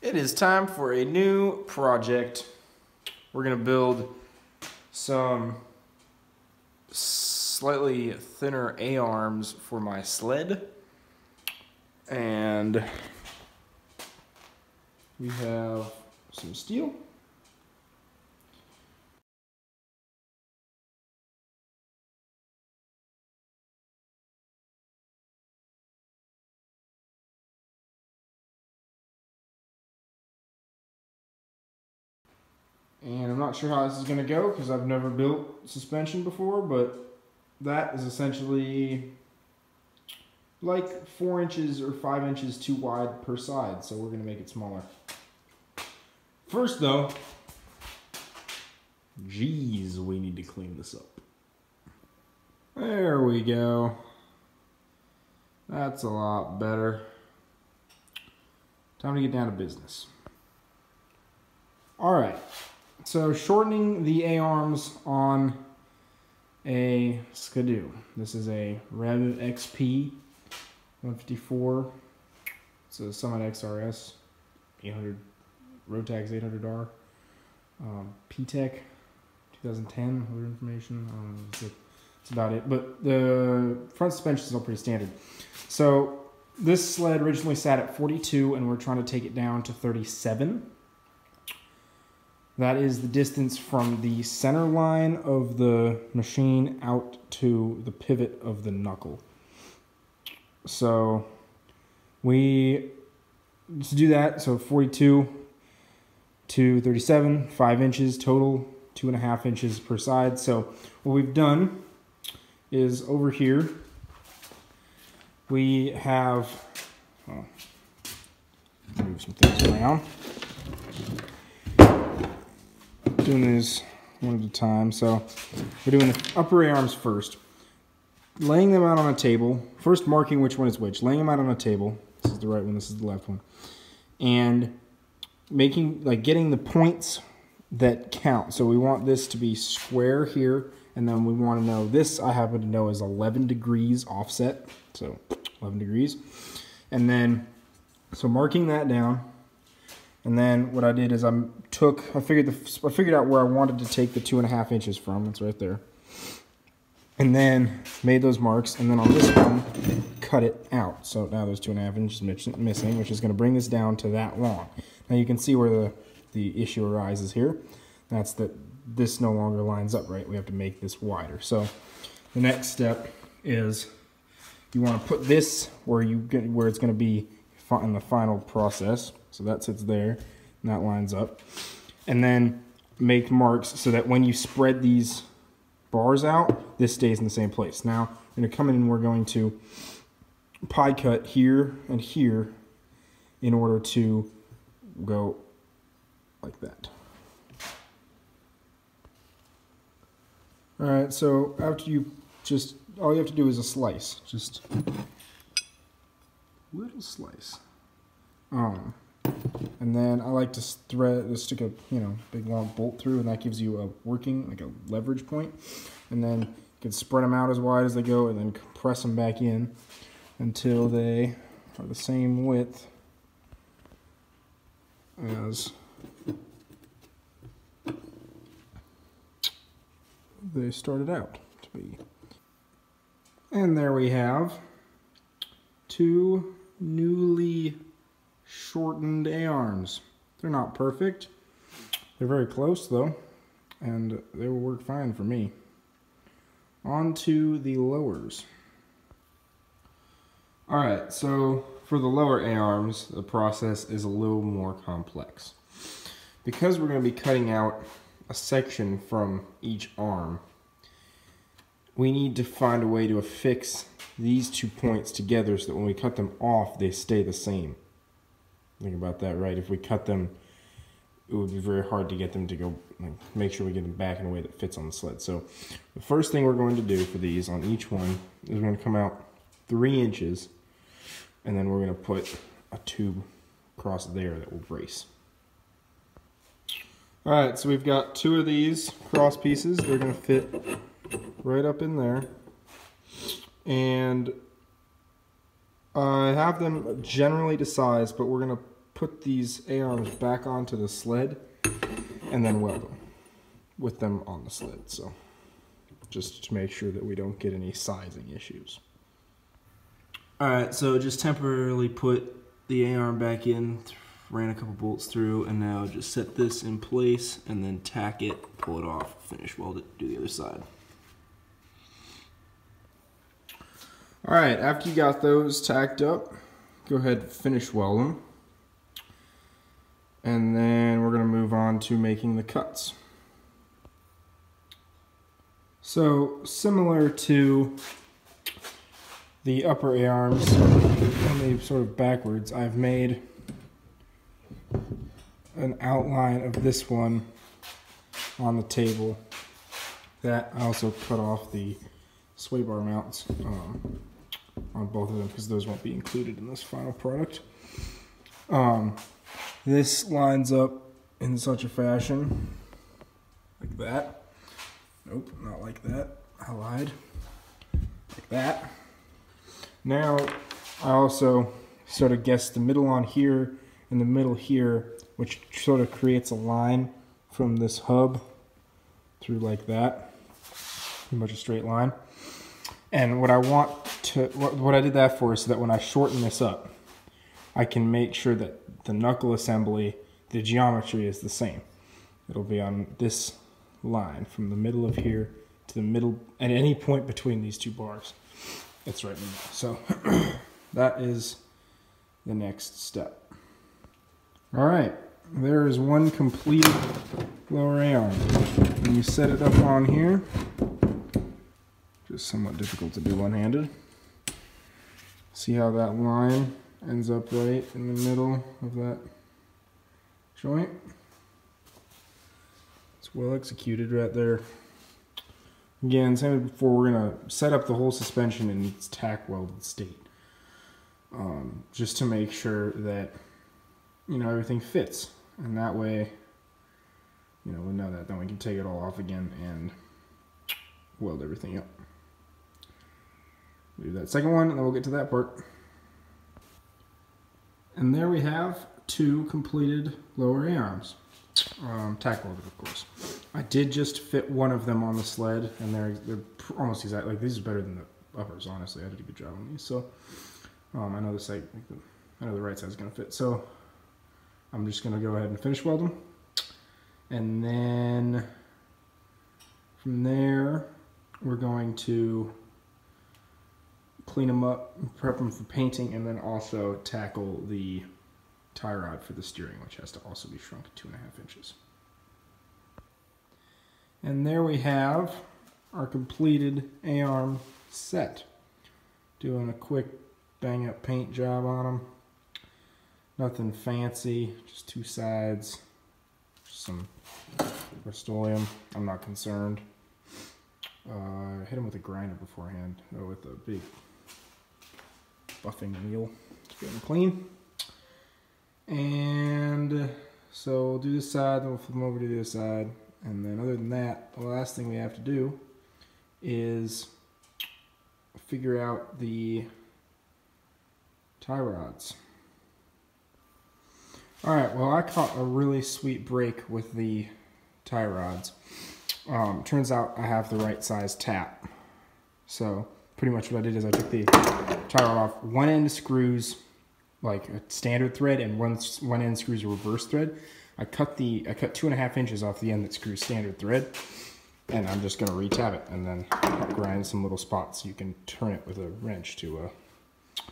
It is time for a new project. We're gonna build some slightly thinner A-arms for my sled. And we have some steel. And I'm not sure how this is going to go because I've never built suspension before, but that is essentially like four inches or five inches too wide per side. So we're going to make it smaller. First though, geez, we need to clean this up. There we go. That's a lot better. Time to get down to business. All right. So shortening the A-arms on a Ski-Doo. This is a Rev XP 154. It's a Summit XRS 800 Rotax 800R. Um, PTEC 2010 other information. Um, that's about it. But the front suspension is all pretty standard. So this sled originally sat at 42 and we're trying to take it down to 37. That is the distance from the center line of the machine out to the pivot of the knuckle. So we, to do that, so 42 to 37, five inches total, two and a half inches per side. So what we've done is over here, we have, oh, move some things around doing these one at a time. So we're doing the upper arms first. Laying them out on a table. First marking which one is which. Laying them out on a table. This is the right one, this is the left one. And making, like getting the points that count. So we want this to be square here. And then we want to know, this I happen to know is 11 degrees offset. So 11 degrees. And then, so marking that down, and then what I did is I took, I figured the, I figured out where I wanted to take the two and a half inches from. It's right there. And then made those marks. And then on this one, cut it out. So now there's two and a half inches missing, which is going to bring this down to that long. Now you can see where the, the issue arises here. That's that this no longer lines up right. We have to make this wider. So the next step is you want to put this where you get where it's going to be in the final process. So that sits there and that lines up. And then make marks so that when you spread these bars out, this stays in the same place. Now, I'm to come in and we're going to pie cut here and here in order to go like that. All right, so after you just, all you have to do is a slice, just little slice. Um, and then I like to thread, stick a you know big long bolt through, and that gives you a working like a leverage point. And then you can spread them out as wide as they go, and then compress them back in until they are the same width as they started out to be. And there we have two newly shortened A-arms. They're not perfect. They're very close though, and they will work fine for me. On to the lowers. Alright, so for the lower A-arms, the process is a little more complex. Because we're going to be cutting out a section from each arm, we need to find a way to affix these two points together so that when we cut them off, they stay the same. Think about that, right? If we cut them, it would be very hard to get them to go, like, make sure we get them back in a way that fits on the sled. So the first thing we're going to do for these on each one is we're going to come out three inches and then we're going to put a tube across there that will brace. All right, so we've got two of these cross pieces. They're going to fit right up in there. And I have them generally to size, but we're going to put these A-arms back onto the sled and then weld them with them on the sled. So just to make sure that we don't get any sizing issues. All right, so just temporarily put the A-arm back in, ran a couple bolts through, and now just set this in place and then tack it, pull it off, finish weld it, do the other side. All right, after you got those tacked up, go ahead and finish weld them. And then we're gonna move on to making the cuts. So similar to the upper A arms, only sort of backwards, I've made an outline of this one on the table that I also cut off the sway bar mounts um, on both of them because those won't be included in this final product. Um, this lines up in such a fashion like that. Nope, not like that. I lied. Like that. Now, I also sort of guessed the middle on here and the middle here, which sort of creates a line from this hub through like that. Pretty much a straight line. And what I want what, what I did that for is so that when I shorten this up, I can make sure that the knuckle assembly, the geometry is the same. It'll be on this line from the middle of here to the middle, at any point between these two bars. It's right in the middle. So that is the next step. All right, there is one completed lower arm. When you set it up on here, just somewhat difficult to do one-handed. See how that line ends up right in the middle of that joint? It's well executed right there. Again, same as before, we're gonna set up the whole suspension in its tack welded state. Um, just to make sure that, you know, everything fits. And that way, you know, we know that, then we can take it all off again and weld everything up do that second one, and then we'll get to that part. And there we have two completed lower A-arms. Um, tack welded, of course. I did just fit one of them on the sled, and they're, they're almost exact. Like, these are better than the uppers, honestly. I did a good job on these. So, um, I know the side, like the, I know the right side is going to fit. So, I'm just going to go ahead and finish weld them. And then, from there, we're going to clean them up, prep them for painting, and then also tackle the tie rod for the steering, which has to also be shrunk two and a half inches. And there we have our completed A-arm set. Doing a quick bang up paint job on them. Nothing fancy, just two sides, some Rust-Oleum. I'm not concerned. Uh, hit them with a grinder beforehand, or with a big buffing wheel get them clean. And so we'll do this side, then we'll flip them over to the other side. And then other than that, the last thing we have to do is figure out the tie rods. All right, well, I caught a really sweet break with the tie rods. Um, turns out I have the right size tap. So pretty much what I did is I took the tie rod off. One end screws like a standard thread and one, one end screws a reverse thread. I cut the I cut two and a half inches off the end that screws standard thread and I'm just gonna retap it and then grind some little spots. You can turn it with a wrench to uh,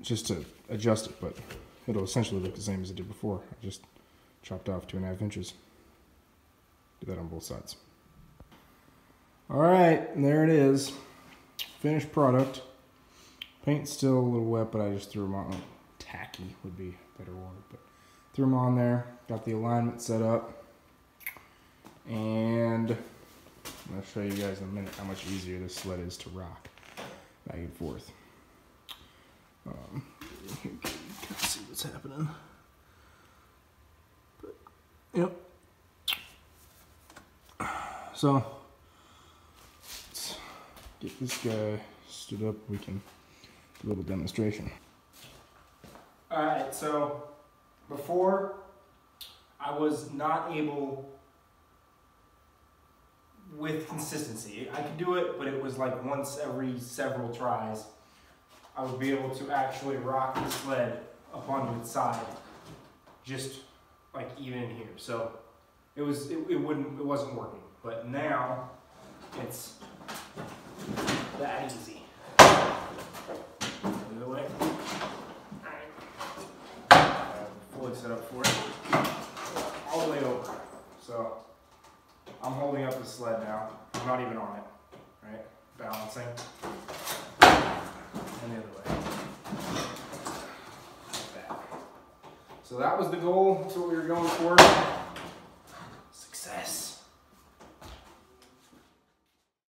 just to adjust it, but it'll essentially look the same as it did before. I just chopped off two and a half inches. Do that on both sides. All right, there it is. Finished product. Paint's still a little wet, but I just threw them on. tacky would be a better word, but threw them on there. Got the alignment set up. And I'm gonna show you guys in a minute how much easier this sled is to rock back and forth. Um, you can see what's happening. But, yep. So get this guy stood up, we can do a little demonstration. Alright, so before I was not able with consistency. I could do it, but it was like once every several tries. I would be able to actually rock the sled up onto its side, just like even in here. So it was it, it wouldn't it wasn't working. But now it's that easy. The other way. Fully set up for it. All the way over. So I'm holding up the sled now. I'm not even on it. Right? Balancing. And the other way. Like that. So that was the goal. That's what we were going for.